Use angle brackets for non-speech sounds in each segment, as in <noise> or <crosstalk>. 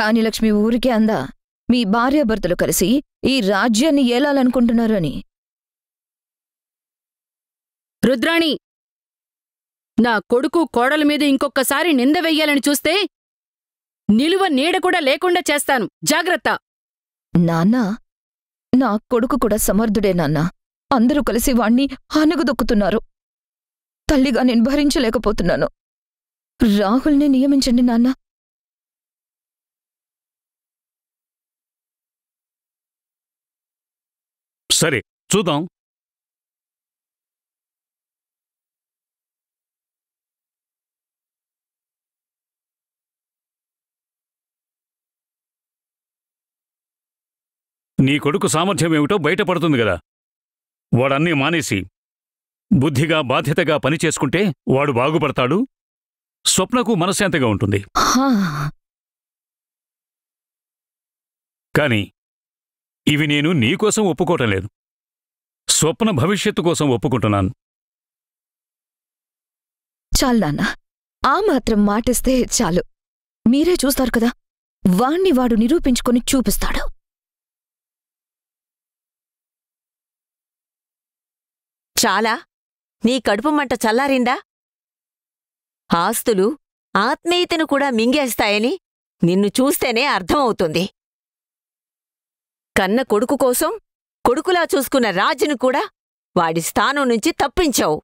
రాణిలక్ష్మి ఊరికే అందా? మీ భార్యాభర్తలు కలిసి ఈ రాజ్యాన్ని ఏలాలనుకుంటున్నారు అని రుద్రాణి! నా కొడుకు కోడల మీద ఇంకొక్కసారి నింద వెయ్యాలని చూస్తే నిలువ నీడ కూడా లేకుండా చేస్తాను. జాగ్రత్త! నాన్నా! నా కొడుకు కూడా సమర్థుడే నాన్నా. అందరూ కలిసి వాణ్ణి అణగదొక్కుతున్నారు తల్లిగా నేను భరించలేకపోతున్నాను. రాహుల్ని నియమించండి నాన్న. సరే చూద్దాం. నీ కొడుకు సామర్థ్యం ఏమిటో బయటపడుతుంది కదా. వాడన్నీ మానేసి బుద్ధిగా బాధ్యతగా పని చేసుకుంటే వాడు బాగుపడతాడు. స్వప్నకు మనశ్శాంతిగా ఉంటుంది. కాని ఇవి నేను నీకోసం ఒప్పుకోవటం లేదు స్వప్న భవిష్యత్తు కోసం ఒప్పుకుంటున్నాను. చాలు నాన్న. ఆ మాత్రం మాటిస్తే చాలు. మీరే చూస్తారు కదా వాణ్ణి వాడు నిరూపించుకొని చూపిస్తాడు. చాలా నీ కడుపు మంట చల్లారిందా? ఆస్తులు ఆత్మీయతను కూడా మింగేస్తాయని నిన్ను చూస్తేనే అర్థమవుతుంది. కన్న కొడుకు కోసం కొడుకులా చూసుకున్న రాజును కూడా వాడి స్థానం నుంచి తప్పించావు.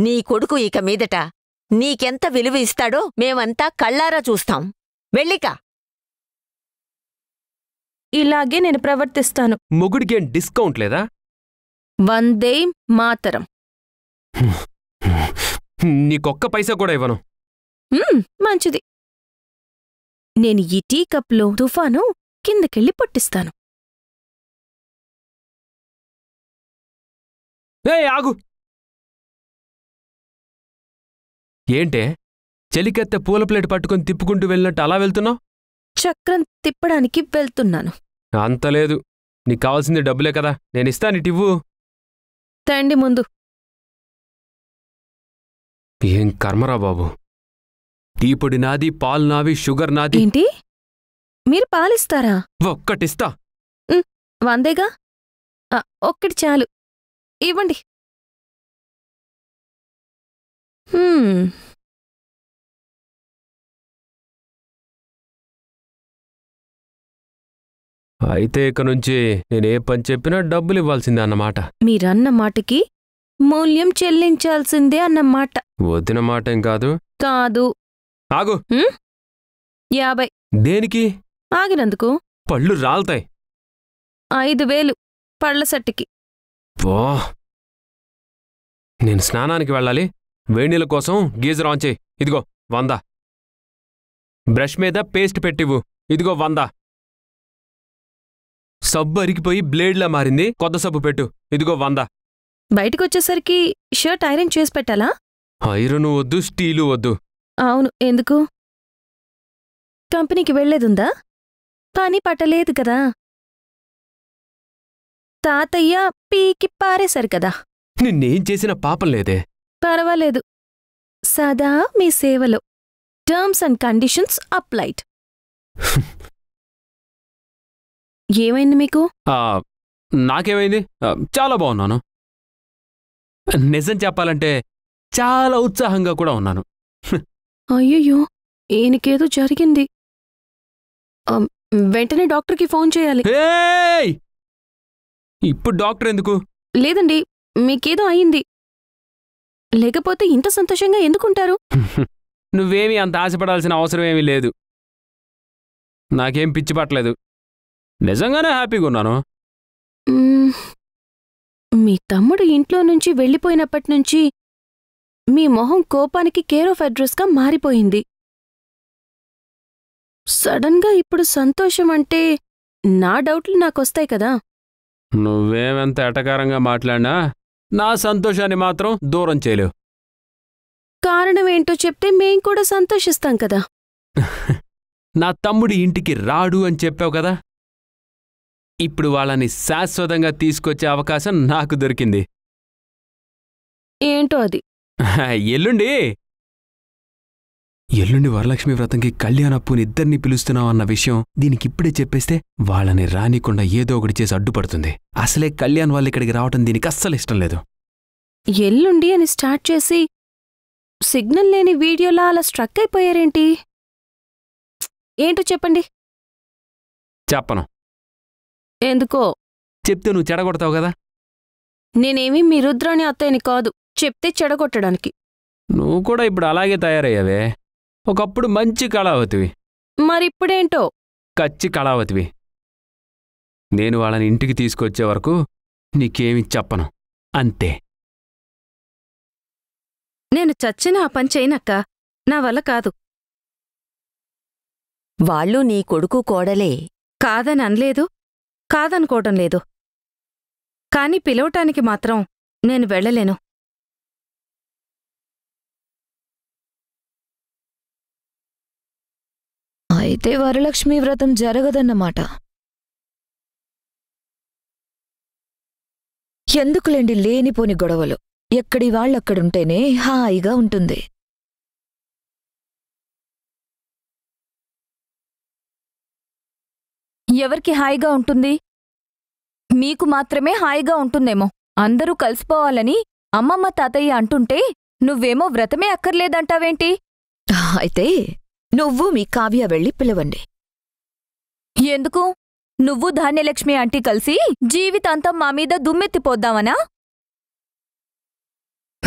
నీ కొడుకు ఇక మీదట నీకెంత విలువ ఇస్తాడో మేమంతా కళ్ళారా చూస్తాం. వెళ్ళిక. ఇలాగే నేను ప్రవర్తిస్తాను. మొగుడికి డిస్కౌంట్ లేదా? వందే మాతరం. నీకొక్క పైసా కూడా ఇవ్వను. మంచిది. నేను ఈ టీ కప్లో తుఫాను కిందకెళ్ళి పొట్టిస్తాను. ఆగు! ఏంటే? చెలికెత్తే పూల ప్లేట్ పట్టుకొని తిప్పుకుంటూ వెళ్ళినట్టు అలా వెళ్తున్నావు? చక్రం తిప్పడానికి వెళ్తున్నాను. అంత లేదు. నీకు కావాల్సింది డబ్బులే కదా. నేను ఇస్తాను ఇటు ఇవ్వు. తండి ముందు. ఏం కర్మరా బాబు? టీ పొడి నాది పాలు నావి షుగర్ నాది. ఏంటి? మీరు పాలిస్తారా? ఒక్కటిస్తా. వందేగా? ఒక్కటి చాలు. ఇవ్వండి. అయితే ఇక నుంచి నేనే పని చెప్పినా డబ్బులు ఇవ్వాల్సిందే అన్నమాట. మీరన్న మాటకి మూల్యం చెల్లించాల్సిందే అన్నమాట. వదిన మాట ఏం కాదు. కాదు. ఆగు. యాభై. దేనికి? ఆగినందుకు? పళ్ళు రాల్తాయి. ఐదు వేలు పళ్ళ సట్టికి. పో నేను స్నానానికి వెళ్ళాలి. వేణీల కోసం గీజర్ ఆన్ చేయి. ఇదిగో వంద. బ్రష్ మీద పేస్ట్ పెట్టివ్వు. ఇదిగో వంద. సబ్బు అరిగిపోయి బ్లేడ్లా మారింది. కొత్త సబ్బు పెట్టు. ఇదిగో వంద. బయటకొచ్చేసరికి షర్ట్ ఐరన్ చేసి పెట్టాలా? ఐరన్ వద్దు స్టీలు వద్దు. అవును ఎందుకు? కంపెనీకి వెళ్ళేదుందా పని పట్టలేదు కదా. తాతయ్య పీకి పారేశారు కదా. నిన్నేం చేసిన పాపం లేదే. పర్వాలేదు. సదా మీ సేవలో. Terms and conditions applied. <laughs> ఏమైంది మీకు? నాకేమైంది? చాలా బాగున్నాను. నిజం చెప్పాలంటే చాలా ఉత్సాహంగా కూడా ఉన్నాను. అయ్యయ్యో ఈయనకేదో జరిగింది. వెంటనే డాక్టర్కి ఫోన్ చేయాలి! ఇప్పుడు డాక్టర్ ఎందుకు? లేదండి మీకేదో అయింది. లేకపోతే ఇంత సంతోషంగా ఎందుకుంటారు? <laughs> నువ్వేమీ అంత ఆశపడాల్సిన అవసరం ఏమీ లేదు. నాకేం పిచ్చి పట్టలేదు. నిజంగానే హ్యాపీగా ఉన్నాను. మీ తమ్ముడు ఇంట్లో నుంచి వెళ్ళిపోయినప్పటి నుంచి మీ మొహం కోపానికి కేర్ ఆఫ్ అడ్రస్గా మారిపోయింది. సడన్గా ఇప్పుడు సంతోషం అంటే నా డౌట్లు నాకొస్తాయి కదా? నువ్వేమెంత ఎటకారంగా మాట్లాడినా నా సంతోషాన్ని మాత్రం దూరం చేయలేవు. కారణం ఏంటో చెప్తే మేం కూడా సంతోషిస్తాం కదా? <laughs> నా తమ్ముడి ఇంటికి రాడు అని చెప్పావు కదా? ఇప్పుడు వాళ్ళని శాశ్వతంగా తీసుకొచ్చే అవకాశం నాకు దొరికింది. ఏంటో అది? <laughs> ఎల్లుండి. ఎల్లుండి వరలక్ష్మి వ్రతంకి కళ్యాణప్పుని ఇద్దరిని పిలుస్తున్నాం అన్న విషయం దీనికి ఇప్పుడే చెప్పేస్తే వాళ్ళని రానికుండా ఏదో ఒకటి చేసి అడ్డుపడుతుంది. అసలే కళ్యాణ్ వాళ్ళు ఇక్కడికి రావటం దీనికి అస్సలు ఇష్టం లేదు. ఎల్లుండి అని స్టార్ట్ చేసి సిగ్నల్ లేని వీడియోలా అలా స్ట్రక్ అయిపోయారేంటి? ఏంటో చెప్పండి. చెప్పను. ఎందుకో? చెప్తే నువ్వు చెడగొడతావు కదా? నేనేమీ మీ రుద్రాని అత్తయ్యని కాదు. చెప్తే చెడగొట్టడానికి. నువ్వు కూడా ఇప్పుడు అలాగే తయారయ్యావే. ఒకప్పుడు మంచి కళావతివి. మరిప్పుడేంటో? కచ్చి కళావతివి. నేను వాళ్ళని ఇంటికి తీసుకొచ్చే వరకు నీకేమి చెప్పను. అంతే. నేను చచ్చిన ఆ పని చేయనక్క. నా వల్ల కాదు. వాళ్ళు నీ కొడుకు కోడలే. కాదని అనలేదు. కాదనుకోవటం లేదు. కాని పిలవటానికి మాత్రం నేను వెళ్ళలేను. అయితే వరలక్ష్మి వ్రతం జరగదన్నమాట. ఎందుకులేండి లేనిపోని గొడవలు? ఎక్కడి వాళ్ళక్కడుంటేనే హాయిగా ఉంటుంది. ఎవరికి హాయిగా ఉంటుంది? మీకు మాత్రమే హాయిగా ఉంటుందేమో. అందరూ కలిసిపోవాలని అమ్మమ్మ తాతయ్య అంటుంటే నువ్వేమో వ్రతమే అక్కర్లేదంటావేంటి? అయితే నువ్వు మీ కావ్య వెళ్ళి పిలవండి. ఎందుకు? నువ్వు ధాన్యలక్ష్మి ఆంటీ కలిసి జీవితాంతం మా మీద దుమ్మెత్తిపోద్దామనా?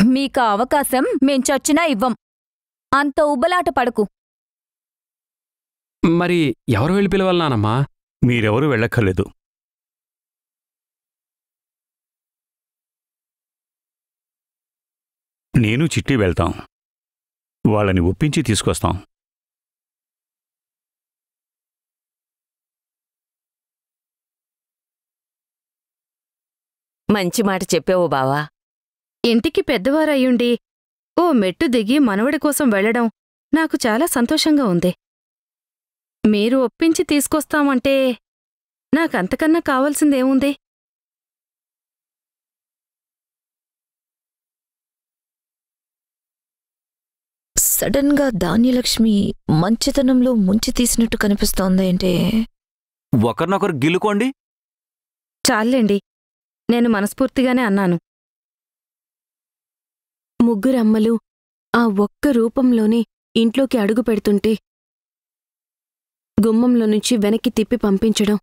మీకా అవకాశం మేం చచ్చినా ఇవ్వం. అంత ఉబ్బలాట పడకు. మరి ఎవరు వెళ్ళి పిలవాలి నానమ్మా మీరెవరూ వెళ్ళక్కర్లేదు. నేను చిట్టి వెళ్తాం. వాళ్ళని ఒప్పించి తీసుకొస్తాం. మంచి మాట చెప్పావు బావా. ఇంటికి పెద్దవారయ్యుండి ఓ మెట్టు దిగి మనవడి కోసం వెళ్ళడం నాకు చాలా సంతోషంగా ఉంది. మీరు ఒప్పించి తీసుకొస్తామంటే నాకంతకన్నా కావాల్సిందేముంది? సడన్గా ధాన్యలక్ష్మి మంచితనంలో ముంచి తీసినట్టు కనిపిస్తోందేంటే ఒకరినొకరు గిల్లుకోండి చాలండి నేను మనస్ఫూర్తిగానే అన్నాను. ముగ్గురమ్మలు ఆ ఒక్క రూపంలోనే ఇంట్లోకి అడుగు పెడుతుంటే గుమ్మంలో నుంచి వెనక్కి తిప్పి పంపించడం.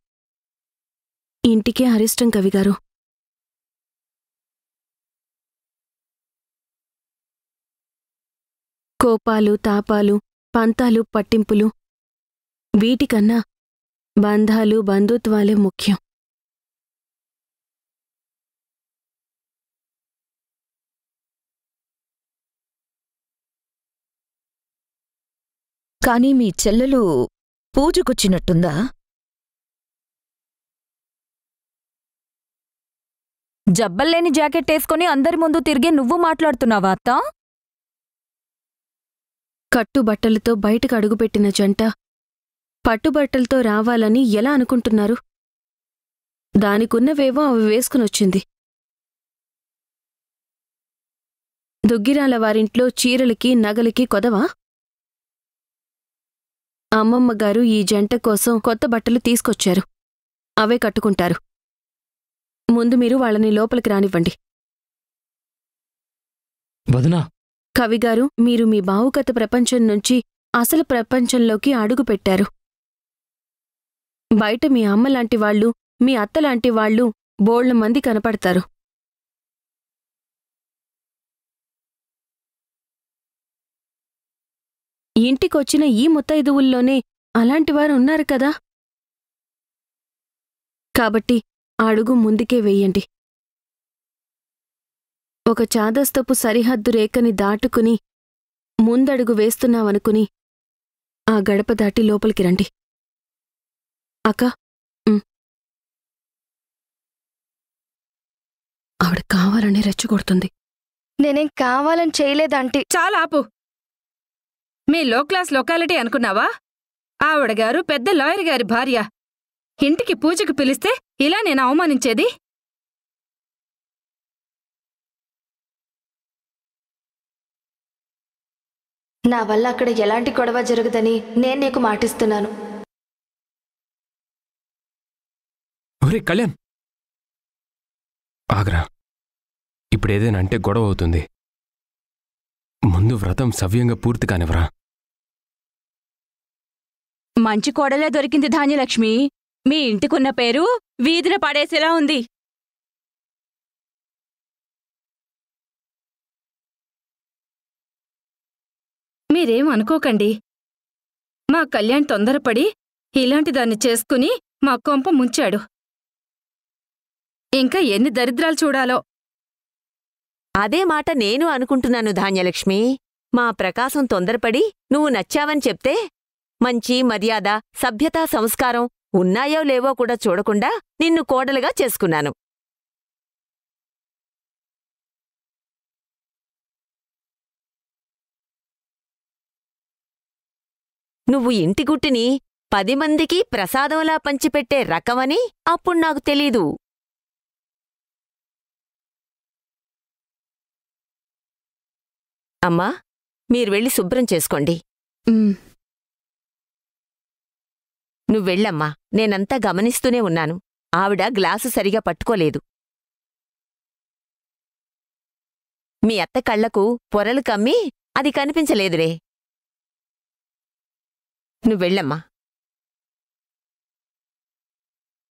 ఇంటికే అరిష్టం కవిగారు. కోపాలు తాపాలు పంతాలు పట్టింపులు వీటికన్నా బంధాలు బంధుత్వాలే ముఖ్యం. కానీ మీ చెల్లెలు పూజకొచ్చినట్టుందా? జబ్బల్లేని జాకెట్ వేసుకొని అందరి ముందు తిరిగి నువ్వు మాట్లాడుతున్నావా అత్తా? కట్టుబట్టలతో బయటకు అడుగుపెట్టిన జంట పట్టుబట్టలతో రావాలని ఎలా అనుకుంటున్నారు? దానికున్నవేవో అవి వేసుకునొచ్చింది. దుగ్గిరాల వారింట్లో చీరలకి నగలకి కొదవా? అమ్మమ్మగారు ఈ జంట కోసం కొత్త బట్టలు తీసుకొచ్చారు. అవే కట్టుకుంటారు. ముందు మీరు వాళ్ళని లోపలికి రానివ్వండి. వదినా! కవిగారు మీరు మీ భావుకత ప్రపంచం నుంచి అసలు ప్రపంచంలోకి అడుగు పెట్టారు. బయట మీ అమ్మలాంటి వాళ్ళు మీ అత్తలాంటి వాళ్ళు బోళ్ళ మంది కనపడతారు. ఇంటికొచ్చిన ఈ ముత్తైదువుల్లోనే అలాంటివారు ఉన్నారు కదా? కాబట్టి ఆ అడుగు ముందుకే వెయ్యండి ఒక చాదస్తపు సరిహద్దు రేఖని దాటుకుని ముందడుగు వేస్తున్నావనుకుని ఆ గడప దాటి లోపలికి రండి. అక్క ఉమ్. ఆవిడ కావాలని రెచ్చగొడుతుంది. నేనేం కావాలని చేయలేదంటే చాలా ఆపు. మీ లో క్లాస్ లొకాలిటీ అనుకున్నావా? ఆవిడగారు పెద్ద లాయర్ గారి భార్య. ఇంటికి పూజకు పిలిస్తే ఇలా నేను అవమానించేది? నా వల్ల అక్కడ ఎలాంటి గొడవ జరగదని నేను నీకు మాటిస్తున్నాను. ఒరే కళ్యాణ్! ఆగరా. ఇప్పుడు ఏదైనా అంటే గొడవ అవుతుంది. ముందు వ్రతం సవ్యంగా పూర్తి కానివ్వరా? మంచి కోడలే దొరికింది ధాన్యలక్ష్మి. మీ ఇంటికున్న పేరు వీధిన పడేసేలా ఉంది. మీరేం అనుకోకండి. మా కళ్యాణ్ తొందరపడి ఇలాంటి దాన్ని చేసుకుని మా కొంప ముంచాడు. ఇంకా ఎన్ని దరిద్రాలు చూడాలో. అదే మాట నేను అనుకుంటున్నాను ధాన్యలక్ష్మి. మా ప్రకాశం తొందరపడి నువ్వు నచ్చావని చెప్తే మంచి మర్యాద సభ్యతా సంస్కారం ఉన్నాయో లేవో కూడా చూడకుండా నిన్ను కోడలుగా చేసుకున్నాను. నువ్వు ఇంటి గుట్టిని పది మందికి ప్రసాదంలా పంచిపెట్టే రకమని అప్పుడు నాకు తెలీదు. అమ్మా మీరు వెళ్ళి శుభ్రం చేసుకోండి. నువ్వెళ్ళమ్మా నేనంతా గమనిస్తూనే ఉన్నాను. ఆవిడ గ్లాసు సరిగా పట్టుకోలేదు. మీ అత్త కళ్ళకు పొరలు కమ్మి అది కనిపించలేదురే. నువ్వెళ్ళమ్మా.